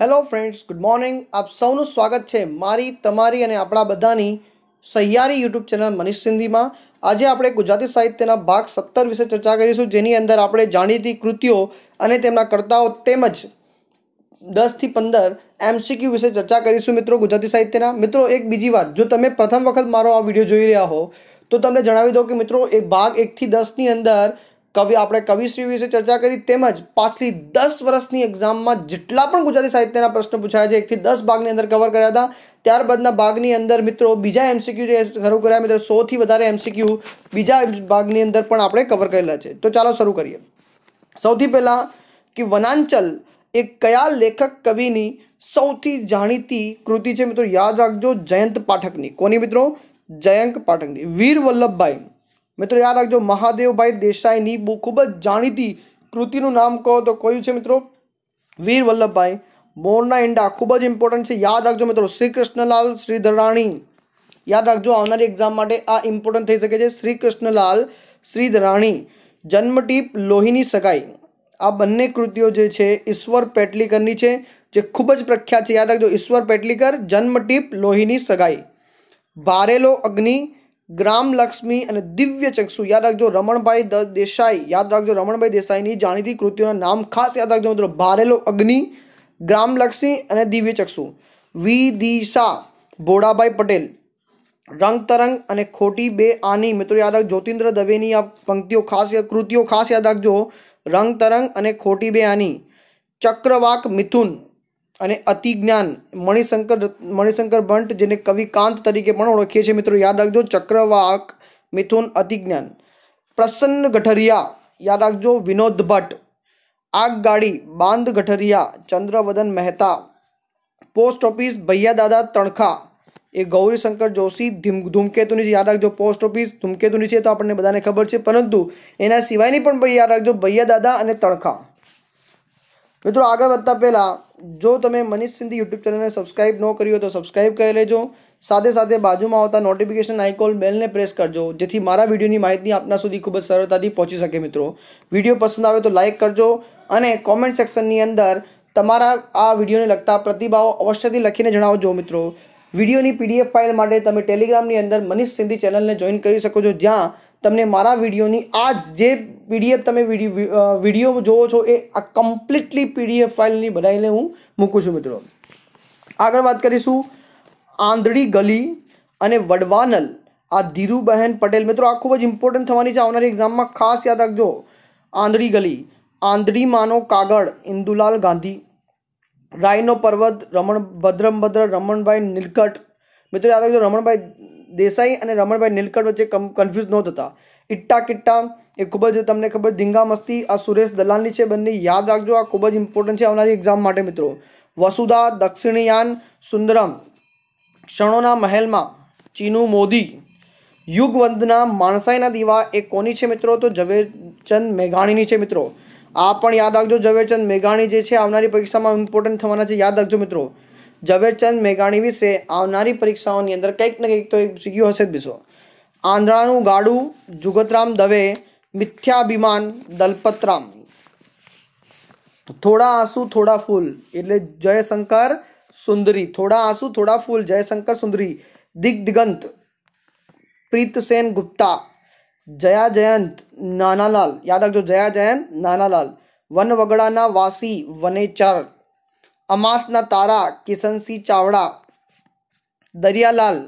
Hello friends, good morning. આપ સૌનું સ્વાગત છે મારી, તમારી અને આપણા બધાની સહિયારી યુટ્યુબ ચેનલ મનીષ સિંધીમાં. આજે આપણે ગુજરાતી સાહિત્યના ભાગ સત્તર વિશે ચર્ચા કરીશું. જેની અંદર આપણે જાણીતી કૃતિઓ અને તેમના કર્તાઓ તેમજ દસથી પંદર એમસીક્યુ વિશે ચર્ચા કરીશું મિત્રો ગુજરાતી સાહિત્યના. મિત્રો, એક બીજી વાત. જો તમે પ્રથમ વખત મારો આ વીડિયો જોઈ રહ્યા હો, તો તમને જણાવી દો કે મિત્રો એક ભાગ એકથી દસની અંદર કવિ, આપણે કવિશ્રી વિશે ચર્ચા કરી તેમજ પાછલી દસ વર્ષની એક્ઝામમાં જેટલા પણ ગુજરાતી સાહિત્યના પ્રશ્નો પૂછાયા છે, એકથી દસ ભાગની અંદર કવર કર્યા હતા. ત્યારબાદના ભાગની અંદર મિત્રો બીજા એમસીક્યુ જે શરૂ કર્યા, મિત્રો સોથી વધારે એમસીક્યુ બીજા ભાગની અંદર પણ આપણે કવર કરેલા છે. તો ચાલો શરૂ કરીએ. સૌથી પહેલાં કે વનાંચલ એ કયા લેખક કવિની સૌથી જાણીતી કૃતિ છે, મિત્રો યાદ રાખજો, જયંત પાઠકની. કોની મિત્રો? જયંત પાઠકની. વીર વલ્લભભાઈ મિત્રો યાદ રાખજો, મહાદેવભાઈ દેસાઈની બહુ ખૂબ જ જાણીતી કૃતિનું નામ કહો તો કયું છે મિત્રો? વીર વલ્લભભાઈ મોરના ઈંડા ખૂબ જ ઇમ્પોર્ટન્ટ છે. યાદ રાખજો મિત્રો શ્રી કૃષ્ણલાલ શ્રીધરાણી. યાદ રાખજો, આવનારી એક્ઝામ માટે આ ઇમ્પોર્ટન્ટ થઈ શકે છે. શ્રી કૃષ્ણલાલ શ્રીધરાણી, જન્મટીપ લોહીની સગાઈ. આ બંને કૃતિઓ જે છે, ઈશ્વર પેટલીકરની છે, જે ખૂબ જ પ્રખ્યાત છે. યાદ રાખજો, ઈશ્વર પેટલીકર, જન્મટીપ લોહીની સગાઈ. ભારેલો અગ્નિ ગ્રામ લક્ષ્મી અને દિવ્ય ચક્ષુ. યાદ રાખજો, રમણભાઈ દેસાઈ. યાદ રાખજો, રમણભાઈ દેસાઈની જાણીતી કૃતિઓના નામ ખાસ યાદ રાખજો મિત્રો. ભારેલો અગ્નિ ગ્રામલક્ષ્મી અને દિવ્ય ચક્ષુ. વિદિશા ભોળાભાઈ પટેલ. રંગ તરંગ અને ખોટી બે આની. મિત્રો, યાદ રાખજો, જ્યોતિન્દ્ર દવેની આ પંક્તિઓ ખાસ કૃતિઓ ખાસ યાદ રાખજો. રંગ તરંગ અને ખોટી બે આની. ચક્રવાક મિથુન. અને અતિજ્ઞાન મણિશંકર મણિશંકર ભટ્ટ, જેને કવિ કાંત તરીકે પણ ઓળખીએ છીએ, મિત્રો, યાદ રાખજો, ચક્રવાક, મિથુન અતિજ્ઞાન પ્રસન્ન ગઠરિયા યાદ રાખજો, વિનોદ ભટ્ટ. આગગાડી બાંધ ગઠરિયા ચંદ્રવદન મહેતા. પોસ્ટ ઓફિસ ભૈયા દાદા તણખા. એ ગૌરીશંકર જોશી, ધીમ, ધૂમકેતુની છે, યાદ રાખજો, પોસ્ટ ઓફિસ, ધૂમકેતુની છે, તો આપણને બધાને ખબર છે. પરંતુ એના સિવાયની પણ યાદ રાખજો ભૈયા દાદા અને તણખા. મિત્રો, આગળ વધતા પહેલાં જો તમે મનીષ સિંધી યુટ્યુબ ચેનલને સબસ્ક્રાઇબ ન કરી હોય તો સબસ્ક્રાઇબ કરી લેજો. સાથે સાથે બાજુમાં આવતા નોટિફિકેશન આઇકોન બેલને પ્રેસ કરજો, જેથી મારા વિડીયોની માહિતી આપના સુધી ખૂબ જ સરળતાથી પહોંચી શકે મિત્રો. વીડિયો પસંદ આવે તો લાઇક કરજો અને કોમેન્ટ સેક્શનની અંદર તમારા આ વિડીયોને લગતા પ્રતિભાવો અવશ્યથી લખીને જણાવજો મિત્રો. વિડીયોની પીડીએફ ફાઇલ માટે તમે ટેલિગ્રામની અંદર મનીષ સિંધી ચેનલને જોઈન કરી શકો છો. જ્યાં તમને મારા વિડીયોની આ જ પીડીએફ તમે વીડિયો જોવો છો એ આ કમ્પ્લીટલી પીડીએફ ફાઇલની બનાવીને હું મૂકું છું મિત્રો. આગળ વાત કરીશું આંધળી ગલી અને વડવાનલ. આ ધીરુબહેન પટેલ. મિત્રો, આ ખૂબ જ ઇમ્પોર્ટન્ટ થવાની છે. આવનારી એક્ઝામમાં ખાસ યાદ રાખજો. આંધળી ગલી. આંધળીમાનો કાગળ. ઇન્દુલાલ ગાંધી. રાયનો પર્વત. રમણ ભદ્રમભદ્ર રમણભાઈ નીલકંઠ. મિત્રો, યાદ રાખજો, રમણભાઈ દેસાઈ અને રમણભાઈ નીલકંઠ વચ્ચે કન્ફ્યુઝ ન થતા ઇટ્ટા કિટ્ટા એ ખૂબ જ તમને ખબર ધીંગા મસ્તી, આ સુરેશ દલાલની છે બંને. યાદ રાખજો, આ ખૂબ જ ઇમ્પોર્ટન્ટ છે આવનારી એક્ઝામ માટે મિત્રો. વસુધા, દક્ષિણયાન, સુંદરમ, ક્ષણોના મહેલમાં ચીનુ મોદી. યુગવંદના માણસાઈના દીવા એ કોની છે મિત્રો? તો ઝવેરચંદ મેઘાણીની છે મિત્રો. આ પણ યાદ રાખજો, ઝવેરચંદ મેઘાણી જે છે, આવનારી પરીક્ષામાં ઇમ્પોર્ટન્ટ થવાના છે. યાદ રાખજો મિત્રો. ઝવેરચંદ મેઘાણી વિશે આવનારી પરીક્ષાઓની અંદર કંઈક ને કંઈક તો એક શીખ્યું હશે જ બીસો. આંધળાનું ગાડું જુગતરામ દવે, મિથ્યાભિમાન દલપતરામ. થોડા આંસુ, થોડા ફૂલ. એટલે જયશંકર સુંદરી. થોડા આંસુ, થોડા ફૂલ. જયશંકર સુંદરી. દિગ્દિગંત પ્રીતસેન ગુપ્તા. જયા જયંત નાનાલાલ. યાદ રાખજો, જયા જયંત નાનાલાલ. વનવગડાના વાસી, વનેચર. અમાસના તારા, કિશનસિંહ ચાવડા, દરિયાલાલ,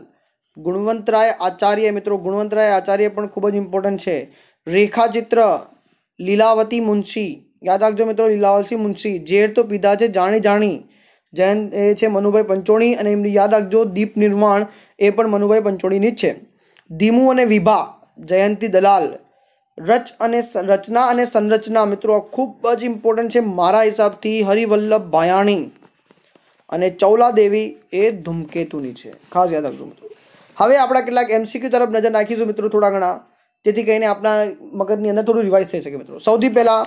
ગુણવંતરાય આચાર્ય, મિત્રો, ગુણવંતરાય આચાર્ય પણ ખૂબ જ ઇમ્પોર્ટન્ટ છે. રેખાચિત્ર લીલાવતી મુનશી, યાદ રાખજો મિત્રો, લીલાવતી મુનશી, ઝેર તો પીધા છે, જાણી જાણી. જૈન એ છે મનુભાઈ પંચોણી અને એમની યાદ રાખજો, દીપ નિર્માણ એ પણ મનુભાઈ પંચોણીની જ છે. ધીમુ અને વિભા, જયંતી દલાલ રચ અને રચના અને સંરચના મિત્રો ખૂબ જ ઇમ્પોર્ટન્ટ છે મારા હિસાબથી હરિવલ્લભ ભાયાણી અને ચૌલા દેવી એ ધૂમકેતુની છે. ખાસ યાદ રાખજો મિત્રો. હવે આપણા કેટલાક એમસીક્યુ તરફ નજર નાખીશું મિત્રો થોડા ઘણા. જેથી કરીને આપણા મગજની અંદર થોડું રિવાઇઝ થઈ શકે મિત્રો. સૌથી પહેલાં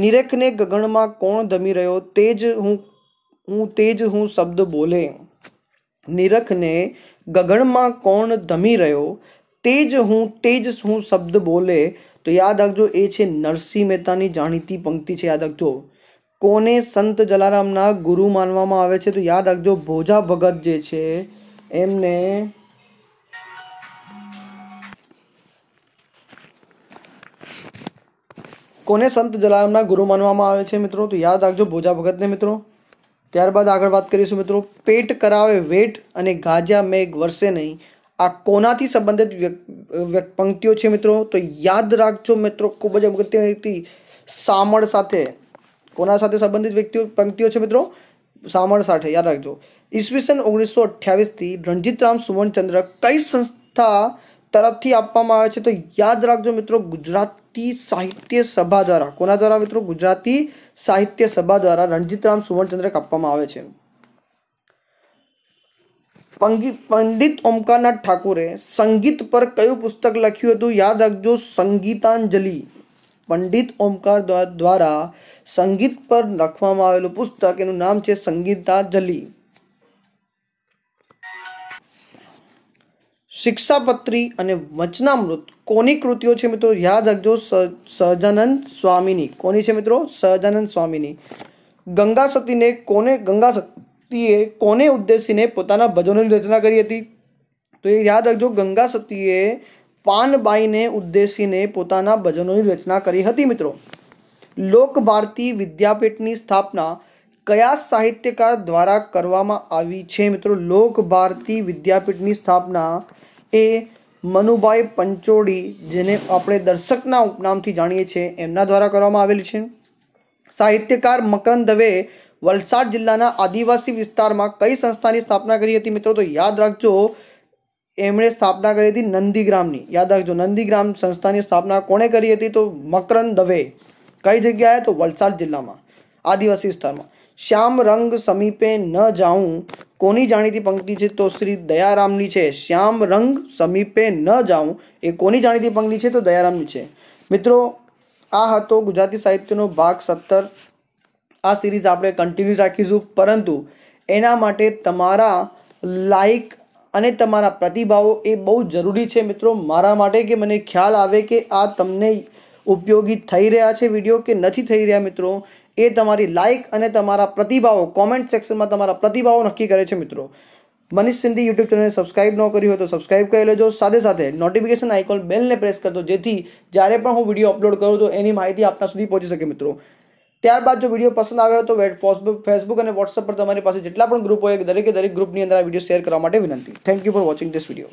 નિરેખને ગગનમાં કોણ ધમી રહ્યો તે જ હું હું તે જ હું શબ્દ બોલે. નિરખને ગગનમાં કોણ ધમી રહ્યો તે જ હું, તે જ હું શબ્દ બોલે. તો યાદ રાખજો, એ છે નરસિંહ મહેતાની જાણીતી પંક્તિ છે, યાદ રાખજો. કોને સંત જલારામના ગુરુ માનવામાં આવે છે, તો યાદ રાખજો, ભોજા ભગત જે છે, એમને કોને સંત જલારામના ગુરુ માનવામાં આવે છે મિત્રો? તો યાદ રાખજો, ભોજા ભગતને મિત્રો. ત્યારબાદ આગળ વાત કરીશું મિત્રો. પેટ કરાવે વેટ અને ગાજ્યા મેઘ વરસે નહીં. આ કોનાથી સંબંધિત પંક્તિઓ છે મિત્રો? તો યાદ રાખજો મિત્રો, ખૂબ જ અગત્યની વ્યક્તિ સામળ સાથે. કોના સાથે સંબંધિત વ્યક્તિઓ, પંક્તિઓ છે મિત્રો? સામળ સાથે, યાદ રાખજો. ઈસવીસન ઓગણીસો અઠ્યાવીસથી રણજીતરામ સુવર્ણચંદ્ર કઈ સંસ્થા તરફથી આપવામાં આવે છે? તો યાદ રાખજો મિત્રો, ગુજરાતી સાહિત્ય સભા દ્વારા. કોના દ્વારા મિત્રો? ગુજરાતી સાહિત્ય સભા દ્વારા રણજીતરામ સુવર્ણચંદ્રક આપવામાં આવે છે. પંડિત ઓમકારનાથ ઠાકુરે સંગીત પર કયું પુસ્તક લખ્યું હતું? યાદ રાખજો, સંગીતાંજલિ. પંડિત ઓમકાર દ્વારા સંગીત પર લખવામાં આવેલું પુસ્તક, એનું નામ છે સંગીતાંજલિ. શિક્ષાપત્રી અને વચનામૃત કોની કૃતિઓ છે મિત્રો? યાદ રાખજો સહજાનંદ સ્વામીની. કોની છે મિત્રો? સહજાનંદ સ્વામીની. ગંગા સતીને કોને ગંગા સતીએ કોને ઉદ્દેશીને પોતાના ભજનોની રચના કરી હતી? તો એ યાદ રાખજો, ગંગા સતીએ પાનબાઈને ઉદ્દેશીને પોતાના ભજનોની રચના કરી હતી, મિત્રો. લોક ભારતી વિદ્યાપીઠની સ્થાપના કયા સાહિત્યકાર દ્વારા કરવામાં આવી છે, મિત્રો? લોક ભારતી વિદ્યાપીઠની સ્થાપના એ મનુભાઈ પંચોડી, જેને આપણે દર્શકના ઉપનામથી જાણીએ છીએ, એમના દ્વારા કરવામાં આવેલી છે. સાહિત્યકાર મકરંદ દવે વલસાડ જિલ્લાના આદિવાસી વિસ્તારમાં કઈ સંસ્થાની સ્થાપના કરી હતી મિત્રો? તો યાદ રાખજો, એમણે સ્થાપના કરી હતી નંદીગ્રામની. યાદ રાખજો, નંદીગ્રામ સંસ્થાની સ્થાપના કોણે કરી હતી? તો મકરંદ દવે. કઈ જગ્યાએ? તો વલસાડ જિલ્લામાં, આદિવાસી વિસ્તારમાં. શ્યામ રંગ સમીપે ન જાઉં, કોની જાણીતી પંક્તિ છે? તો શ્રી દયારામની છે. શ્યામ રંગ સમીપે ન જાઉં, એ કોની જાણીતી પંક્તિ છે? તો દયારામની છે. મિત્રો, આ હતો ગુજરાતી સાહિત્યનો ભાગ સત્તર. આ સિરીઝ આપણે કન્ટિન્યુ રાખીશું. પરંતુ એના માટે તમારા લાઈક અને તમારા પ્રતિભાવો એ બહુ જરૂરી છે મિત્રો. મારા માટે કે મને ખ્યાલ આવે કે આ તમને ઉપયોગી થઈ રહ્યા છે વીડિયો કે નથી થઈ રહ્યા મિત્રો, એ તમારી લાઇક અને તમારા પ્રતિભાવો કોમેન્ટ સેક્શનમાં તમારા પ્રતિભાવો નક્કી કરે છે મિત્રો. મનીષ સિંધી યુટ્યુબ ચેનલને સબસ્ક્રાઇબ ન કરી હોય તો સબસ્ક્રાઇબ કરી લેજો. સાથે સાથે નોટિફિકેશન આઇકોન બેલને પ્રેસ કરજો. જેથી જ્યારે પણ હું વીડિયો અપલોડ કરું તો એની માહિતી આપના સુધી પહોંચી શકે મિત્રો. ત્યારબાદ જો વીડિયો પસંદ આવ્યો તો ફેસબુક ફેસબુક અને વોટ્સઅપ પર તમારી પાસે જેટલા પણ ગ્રુપ હોય દરેકે દરેક ગ્રુપની અંદર આ વીડિયો શેર કરવા માટે વિનંતી. Thank you for watching this video